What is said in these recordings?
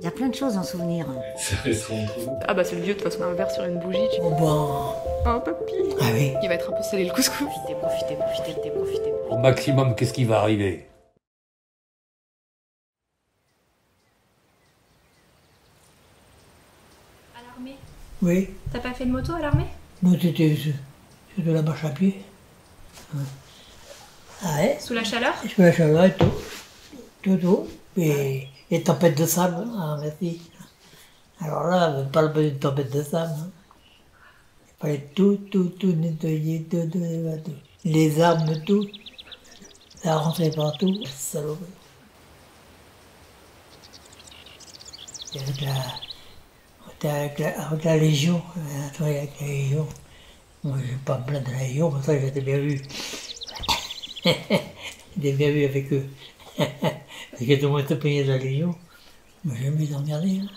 Il y a plein de choses en souvenir. Ça. Ah bah c'est le vieux de toute façon un verre sur une bougie. Tu... Oh ben. Oh papy. Ah oui. Il va être un peu salé le couscous. Profitez, profitez, profitez, profitez. Au maximum, qu'est-ce qui va arriver? À l'armée Oui. T'as pas fait de moto à l'armée? Nous, c'était de la marche à pied. Ouais. Ah ouais Sous la chaleur? Je fais la chaleur et tout. Tout, tout. Et les tempêtes de sable, ah merci. Alors là, pas le d'une tempête de sable. Il fallait tout, tout, tout nettoyer, tout, tout, tout. Les arbres, tout. Ça rentrait partout. Et Avec la, avec la, avec la Légion, avec la Légion. Moi, je ne vais pas me plaindre de la Légion, pour ça, j'étais bien vu. j'étais bien vu avec eux. Parce que tout le monde était payé de la Légion. Moi, j'ai mis d'emmerder. Hein.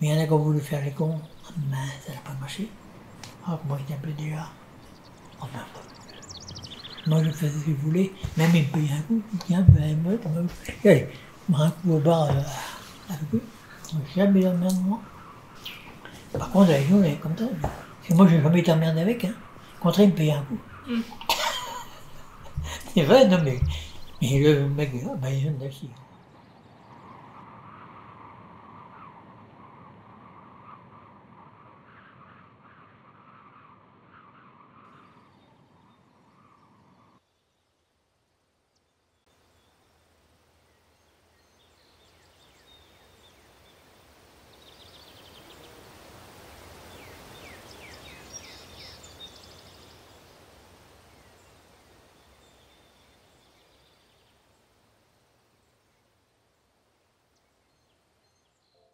Mais il y en a qui ont voulu faire les cons. Mais ça n'a pas marché. Ah, moi, il était déjà. Oh, merde. Moi, je faisais ce que je voulais. Même il me payait un coup. Tiens, ben, moi, moi, allez, moi, un coup au bar euh, avec eux. J'ai jamais moi. Par contre, la Légion, elle est comme ça. Parce que moi, j'ai jamais été emmerdé avec. Hein. Au contraire, il me payait un coup. C'est vrai, non, mais, mais le mec, ah,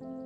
ben,